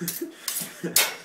That's a copy gold. It's been 24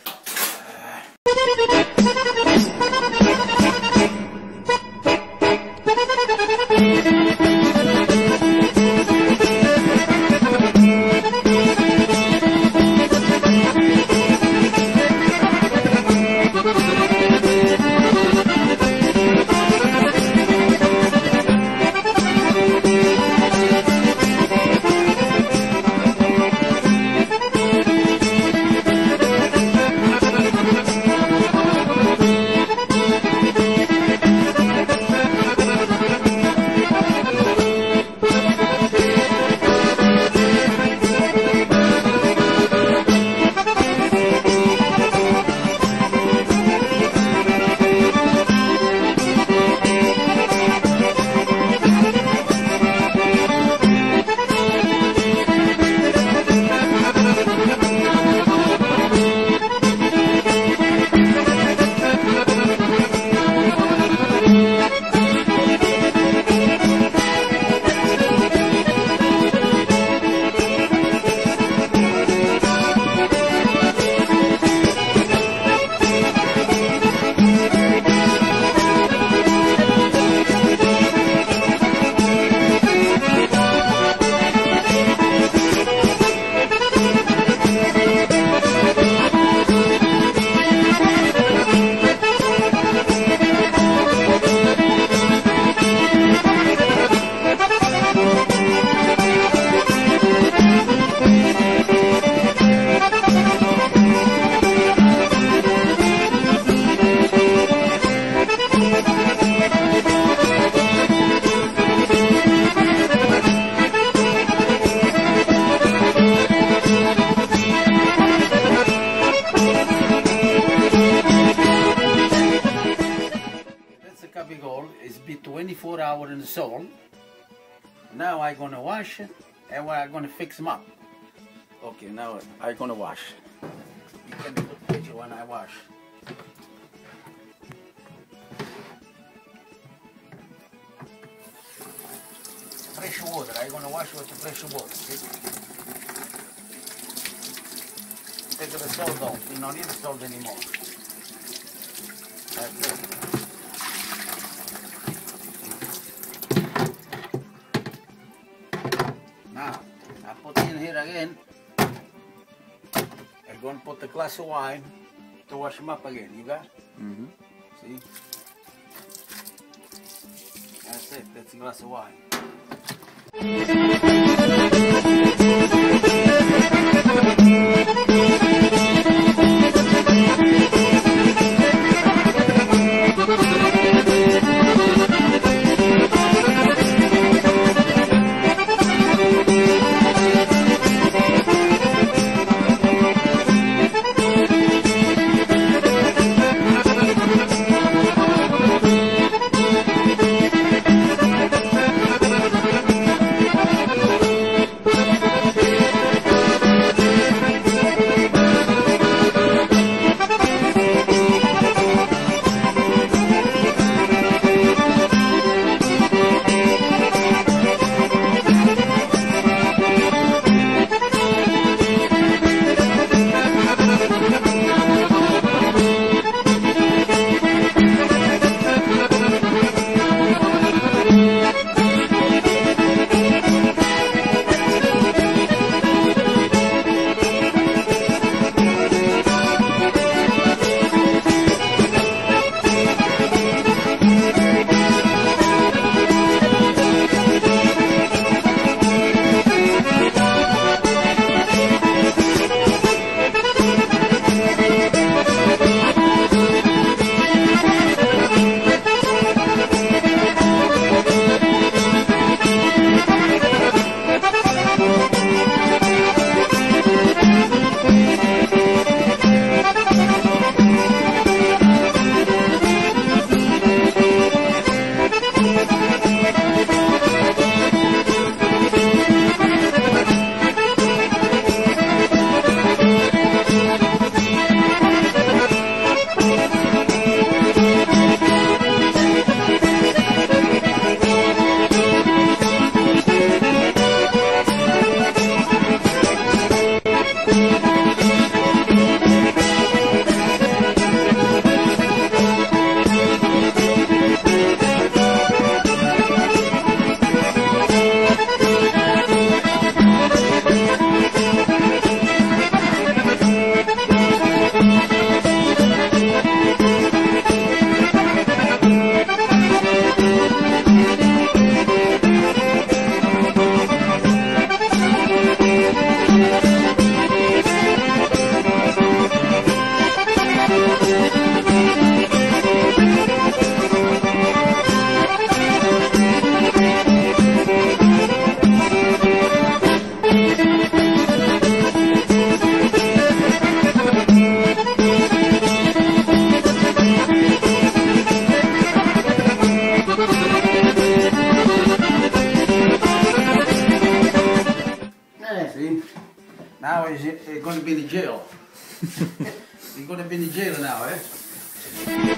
hours in the sun. Now I'm gonna wash it and I'm gonna fix them up. Okay, now I'm gonna wash. You can put picture when I wash. Fresh water. I'm gonna wash with the fresh water. Okay? Take the salt off. You don't need the salt anymore. That's it. Put in here again. I'm going to put the glass of wine to wash them up again. You got? Mm-hmm. See? That's it. That's a glass of wine. He's going to be in jail now, eh?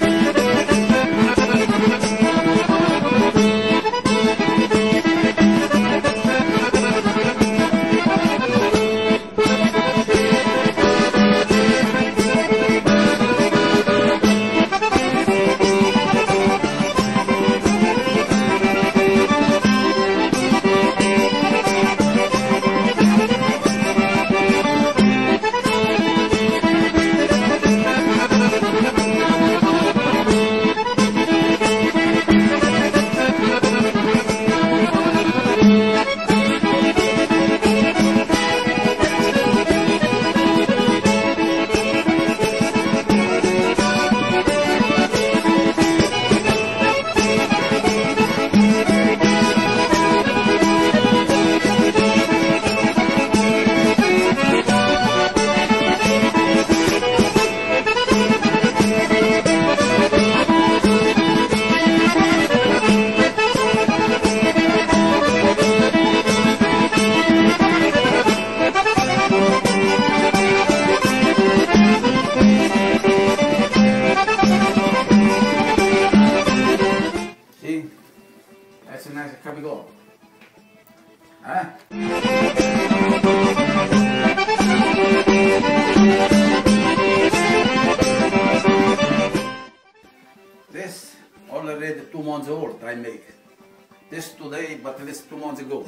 Nice capigo. Huh? Ah. This already two months old I make. This today, but this two months ago.